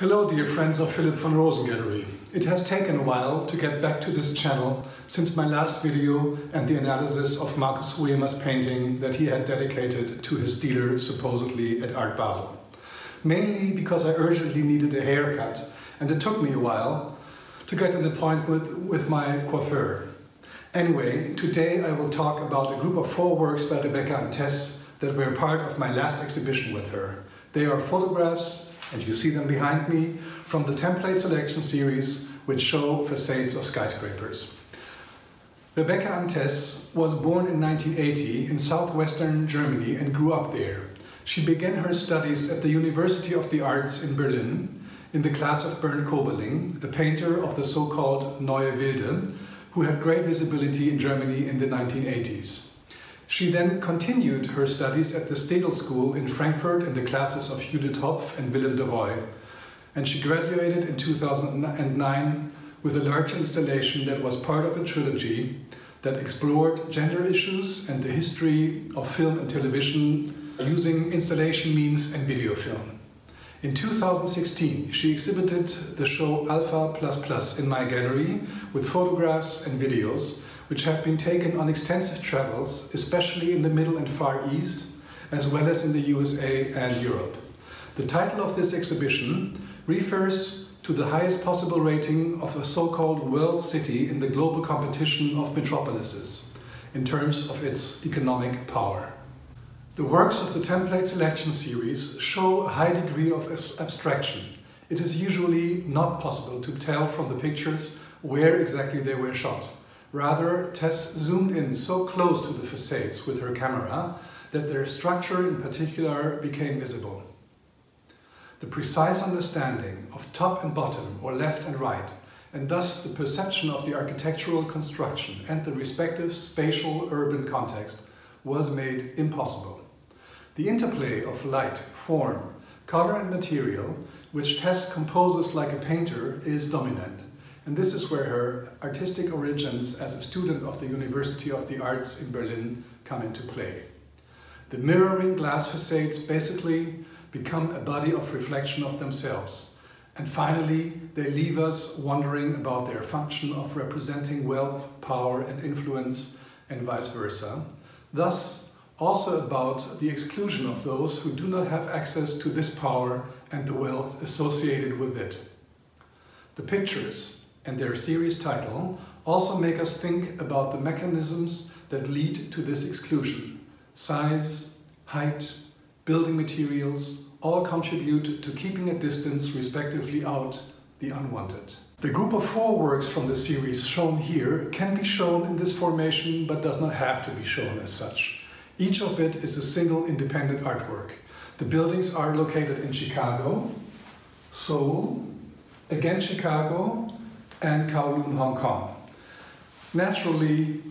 Hello dear friends of Philipp von Rosen Gallery. It has taken a while to get back to this channel since my last video and the analysis of Markus Huemer's painting that he had dedicated to his dealer supposedly at Art Basel. Mainly because I urgently needed a haircut and it took me a while to get an appointment with my coiffeur. Anyway, today I will talk about a group of four works by Rebecca Ann Tess that were part of my last exhibition with her. They are photographs and you see them behind me, from the template selection series which show facades of skyscrapers. Rebecca Ann Tess was born in 1980 in southwestern Germany and grew up there. She began her studies at the University of the Arts in Berlin in the class of Bernd Koberling, a painter of the so-called Neue Wilde, who had great visibility in Germany in the 1980s. She then continued her studies at the Städel School in Frankfurt in the classes of Judith Hopf and Willem de Rooij. And she graduated in 2009 with a large installation that was part of a trilogy that explored gender issues and the history of film and television using installation means and video film. In 2016, she exhibited the show Alpha Plus Plus in my gallery with photographs and videos which have been taken on extensive travels, especially in the Middle and Far East, as well as in the USA and Europe. The title of this exhibition refers to the highest possible rating of a so-called world city in the global competition of metropolises, in terms of its economic power. The works of the template selection series show a high degree of abstraction. It is usually not possible to tell from the pictures where exactly they were shot. Rather, Tess zoomed in so close to the facades with her camera that their structure in particular became visible. The precise understanding of top and bottom or left and right and thus the perception of the architectural construction and the respective spatial urban context was made impossible. The interplay of light, form, color and material, which Tess composes like a painter, is dominant. And this is where her artistic origins as a student of the University of the Arts in Berlin come into play. The mirroring glass facades basically become a body of reflection of themselves. And finally, they leave us wondering about their function of representing wealth, power and influence and vice versa. Thus, also about the exclusion of those who do not have access to this power and the wealth associated with it. The pictures, and their series title also make us think about the mechanisms that lead to this exclusion. Size, height, building materials all contribute to keeping a distance respectively out the unwanted. The group of four works from the series shown here can be shown in this formation but does not have to be shown as such. Each of it is a single independent artwork. The buildings are located in Chicago, Seoul, again Chicago, and Kowloon, Hong Kong. Naturally,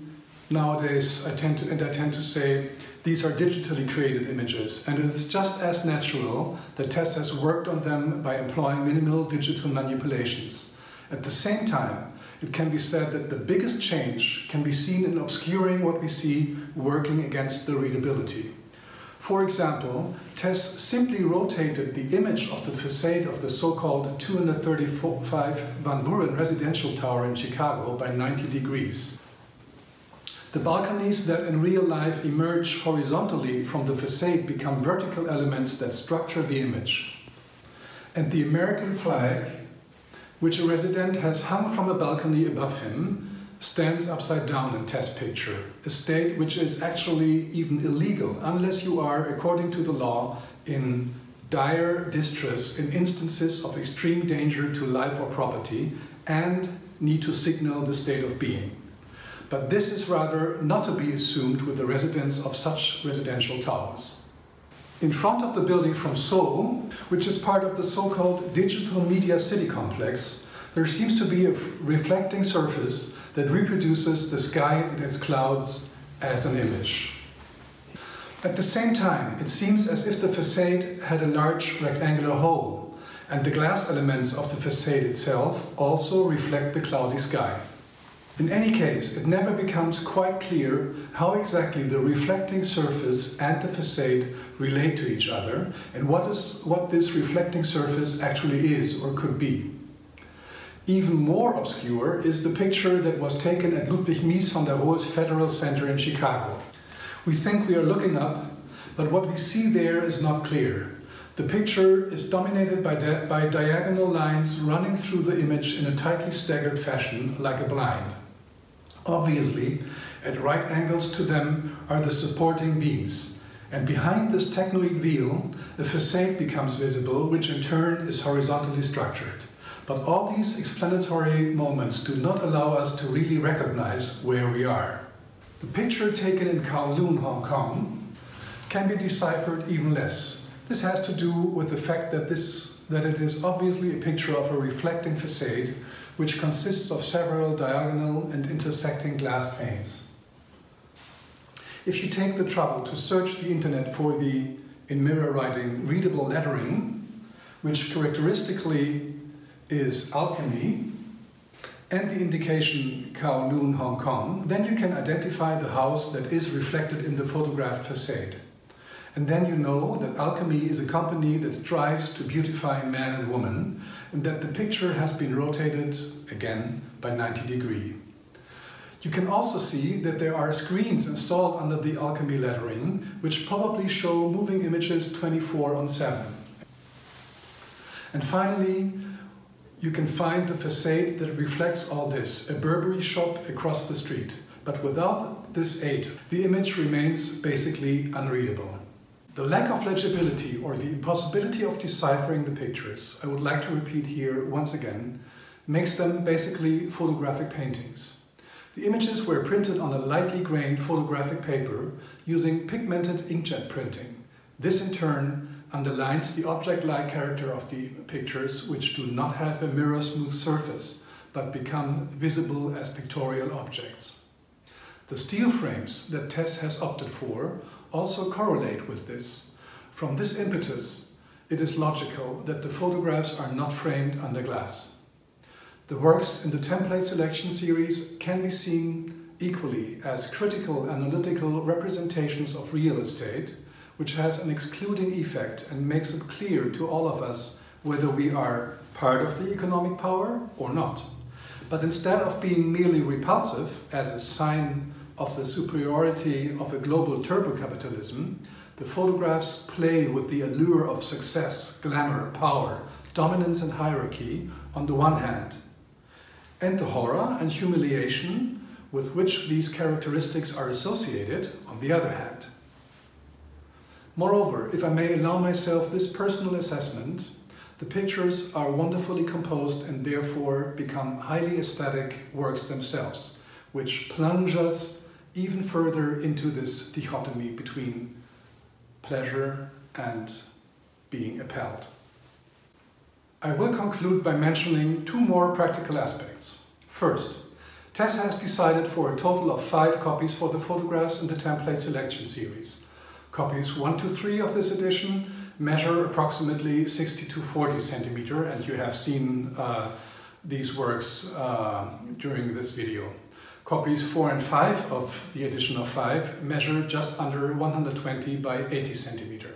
nowadays, I tend to, and I tend to say, these are digitally created images, and it is just as natural that Tess has worked on them by employing minimal digital manipulations. At the same time, it can be said that the biggest change can be seen in obscuring what we see working against the readability. For example, Tess simply rotated the image of the facade of the so-called 235 Van Buren residential tower in Chicago by 90 degrees. The balconies that in real life emerge horizontally from the facade become vertical elements that structure the image. And the American flag, which a resident has hung from a balcony above him, stands upside down in Tess' picture, a state which is actually even illegal unless you are, according to the law, in dire distress in instances of extreme danger to life or property and need to signal the state of being. But this is rather not to be assumed with the residents of such residential towers. In front of the building from Seoul, which is part of the so-called digital media city complex, there seems to be a reflecting surface that reproduces the sky and its clouds as an image. At the same time, it seems as if the facade had a large rectangular hole, and the glass elements of the facade itself also reflect the cloudy sky. In any case, it never becomes quite clear how exactly the reflecting surface and the facade relate to each other and what, is, what this reflecting surface actually is or could be. Even more obscure is the picture that was taken at Ludwig Mies van der Rohe's Federal Center in Chicago. We think we are looking up, but what we see there is not clear. The picture is dominated by, by diagonal lines running through the image in a tightly staggered fashion, like a blind. Obviously, at right angles to them are the supporting beams, and behind this technoid veil, a facade becomes visible, which in turn is horizontally structured. But all these explanatory moments do not allow us to really recognize where we are. The picture taken in Kowloon, Hong Kong, can be deciphered even less. This has to do with the fact that, this, that it is obviously a picture of a reflecting facade which consists of several diagonal and intersecting glass panes. If you take the trouble to search the internet for the, in mirror writing, readable lettering, which characteristically is alchemy, and the indication Kowloon, Hong Kong, then you can identify the house that is reflected in the photographed facade. And then you know that alchemy is a company that strives to beautify man and woman, and that the picture has been rotated, again, by 90 degree. You can also see that there are screens installed under the alchemy lettering, which probably show moving images 24 on 7. And finally, you can find the facade that reflects all this, a Burberry shop across the street. But without this aid, the image remains basically unreadable. The lack of legibility or the impossibility of deciphering the pictures, I would like to repeat here once again, makes them basically photographic paintings. The images were printed on a lightly grained photographic paper using pigmented inkjet printing. This in turn underlines the object-like character of the pictures which do not have a mirror-smooth surface but become visible as pictorial objects. The steel frames that Tess has opted for also correlate with this. From this impetus, it is logical that the photographs are not framed under glass. The works in the template selection series can be seen equally as critical analytical representations of real estate, which has an excluding effect and makes it clear to all of us whether we are part of the economic power or not. But instead of being merely repulsive as a sign of the superiority of a global turbo-capitalism, the photographs play with the allure of success, glamour, power, dominance and hierarchy on the one hand, and the horror and humiliation with which these characteristics are associated on the other hand. Moreover, if I may allow myself this personal assessment, the pictures are wonderfully composed and therefore become highly aesthetic works themselves, which plunge us even further into this dichotomy between pleasure and being appelled. I will conclude by mentioning two more practical aspects. First, Tess has decided for a total of five copies for the photographs in the template selection series. Copies 1 to 3 of this edition measure approximately 60 to 40 centimeter and you have seen uh, these works uh, during this video. Copies 4 and 5 of the edition of 5 measure just under 120 by 80 centimeter.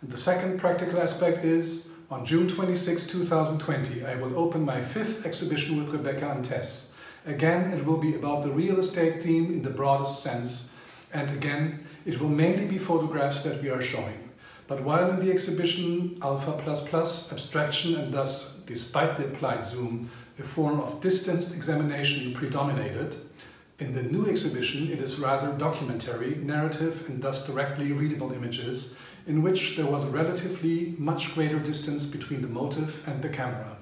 And the second practical aspect is, on June 26, 2020, I will open my fifth exhibition with Rebecca Ann Tess. Again, it will be about the real estate theme in the broadest sense, and again, it will mainly be photographs that we are showing. But while in the exhibition Alpha++ Plus abstraction and thus, despite the applied zoom, a form of distanced examination predominated, in the new exhibition it is rather documentary, narrative and thus directly readable images in which there was a relatively much greater distance between the motive and the camera.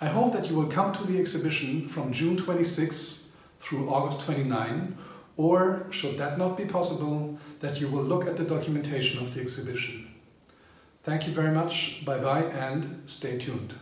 I hope that you will come to the exhibition from June 26 through August 29 or, should that not be possible, that you will look at the documentation of the exhibition. Thank you very much, bye bye and stay tuned.